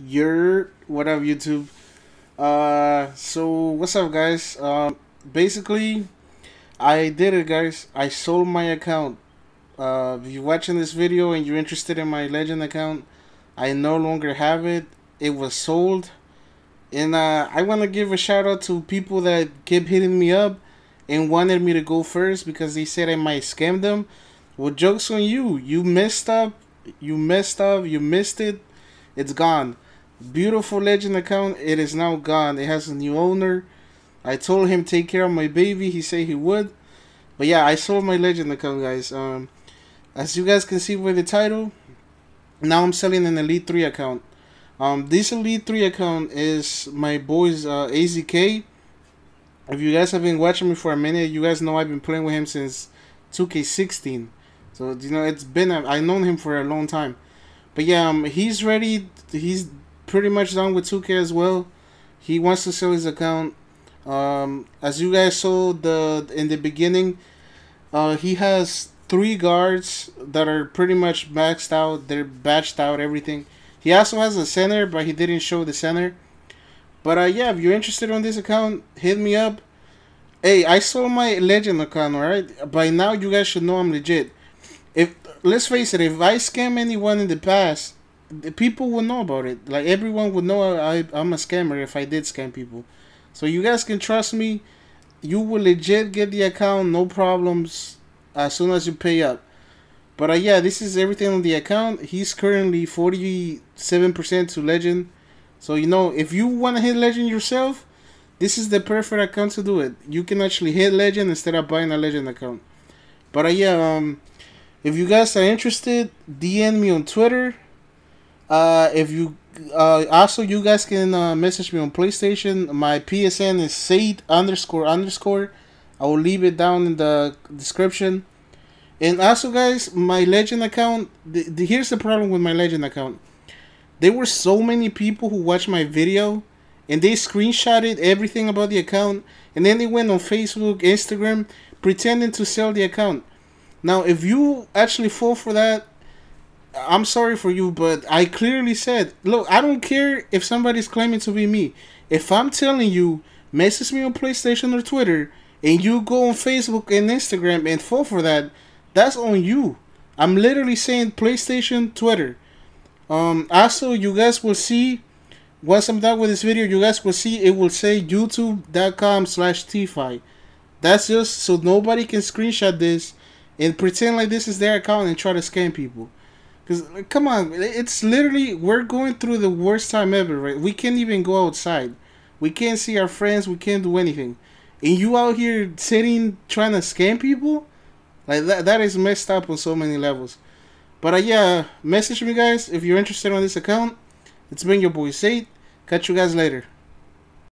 Your what up, YouTube? Uh, so what's up, guys? Um, basically, I did it, guys. I sold my account. Uh, if you're watching this video and you're interested in my Legend account, I no longer have it. It was sold, and uh, I want to give a shout out to people that kept hitting me up and wanted me to go first because they said I might scam them. Well, jokes on you. You messed up. You messed up. You missed it. It's gone. Beautiful legend account. It is now gone. It has a new owner. I told him take care of my baby. He said he would. But yeah, I sold my legend account, guys. Um, as you guys can see with the title, now I'm selling an Elite 3 account. Um, this Elite 3 account is my boy's uh, AZK. If you guys have been watching me for a minute, you guys know I've been playing with him since 2K16. So, you know, it's been, I've known him for a long time. But yeah, um, he's ready. He's pretty much done with 2K as well. He wants to sell his account. Um, as you guys saw the in the beginning, uh, he has three guards that are pretty much maxed out. They're batched out, everything. He also has a center, but he didn't show the center. But uh, yeah, if you're interested on this account, hit me up. Hey, I sold my legend account, alright? By now, you guys should know I'm legit. If let's face it, if I scam anyone in the past, the people will know about it. Like everyone would know I I'm a scammer if I did scam people. So you guys can trust me. You will legit get the account, no problems, as soon as you pay up. But uh, yeah, this is everything on the account. He's currently 47% to legend. So you know, if you want to hit legend yourself, this is the perfect account to do it. You can actually hit legend instead of buying a legend account. But uh, yeah, um, if you guys are interested, DM me on Twitter. Uh, if you uh, also you guys can uh, message me on PlayStation. My PSN is Zate underscore underscore. I will leave it down in the description. And also, guys, my Legend account. The, the, here's the problem with my Legend account. There were so many people who watched my video, and they screenshotted everything about the account, and then they went on Facebook, Instagram, pretending to sell the account. Now, if you actually fall for that, I'm sorry for you, but I clearly said, look, I don't care if somebody's claiming to be me. If I'm telling you, message me on PlayStation or Twitter, and you go on Facebook and Instagram and fall for that, that's on you. I'm literally saying PlayStation, Twitter. Um, also, you guys will see, once I'm done with this video, you guys will see it will say youtube.com slash tfi. That's just so nobody can screenshot this and pretend like this is their account and try to scam people. Because, come on, it's literally, we're going through the worst time ever, right? We can't even go outside. We can't see our friends. We can't do anything. And you out here sitting trying to scam people? Like, that, that is messed up on so many levels. But, uh, yeah, message me, guys, if you're interested on this account. It's been your boy, Zate. Catch you guys later.